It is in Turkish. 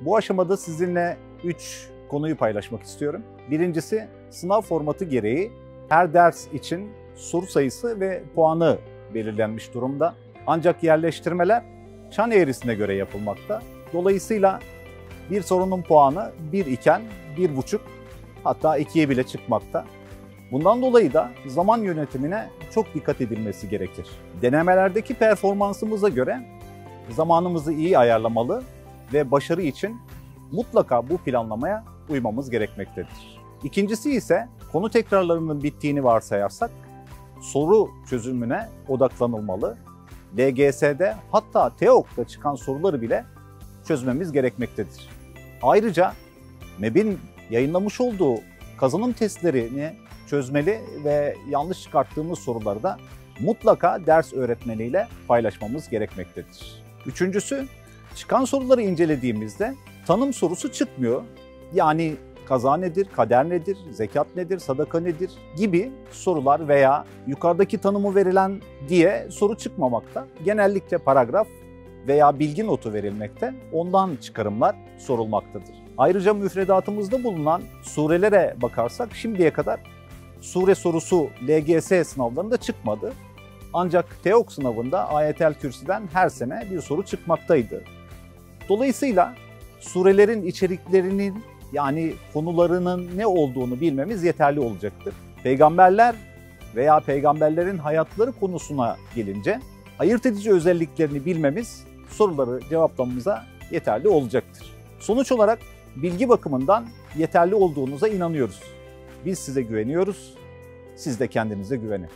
Bu aşamada sizinle 3 konuyu paylaşmak istiyorum. Birincisi sınav formatı gereği her ders için soru sayısı ve puanı belirlenmiş durumda. Ancak yerleştirmeler çan eğrisine göre yapılmakta. Dolayısıyla bir sorunun puanı 1 iken 1,5 hatta 2'ye bile çıkmakta. Bundan dolayı da zaman yönetimine çok dikkat edilmesi gerekir. Denemelerdeki performansımıza göre zamanımızı iyi ayarlamalı ve başarı için mutlaka bu planlamaya uymamız gerekmektedir. İkincisi ise konu tekrarlarının bittiğini varsayarsak soru çözümüne odaklanılmalı. LGS'de hatta TEOK'ta çıkan soruları bile çözmemiz gerekmektedir. Ayrıca MEB'in yayınlamış olduğu kazanım testlerini çözmeli ve yanlış çıkarttığımız soruları da mutlaka ders öğretmeniyle paylaşmamız gerekmektedir. Üçüncüsü, çıkan soruları incelediğimizde tanım sorusu çıkmıyor. Yani kaza nedir, kader nedir, zekat nedir, sadaka nedir gibi sorular veya yukarıdaki tanımı verilen diye soru çıkmamakta. Genellikle paragraf veya bilgi notu verilmekte, ondan çıkarımlar sorulmaktadır. Ayrıca müfredatımızda bulunan surelere bakarsak şimdiye kadar sure sorusu LGS sınavlarında çıkmadı. Ancak TEOK sınavında Ayetel Kürsi'den her sene bir soru çıkmaktaydı. Dolayısıyla surelerin içeriklerinin yani konularının ne olduğunu bilmemiz yeterli olacaktır. Peygamberler veya peygamberlerin hayatları konusuna gelince ayırt edici özelliklerini bilmemiz soruları cevaplamamıza yeterli olacaktır. Sonuç olarak bilgi bakımından yeterli olduğunuza inanıyoruz. Biz size güveniyoruz. Siz de kendinize güvenin.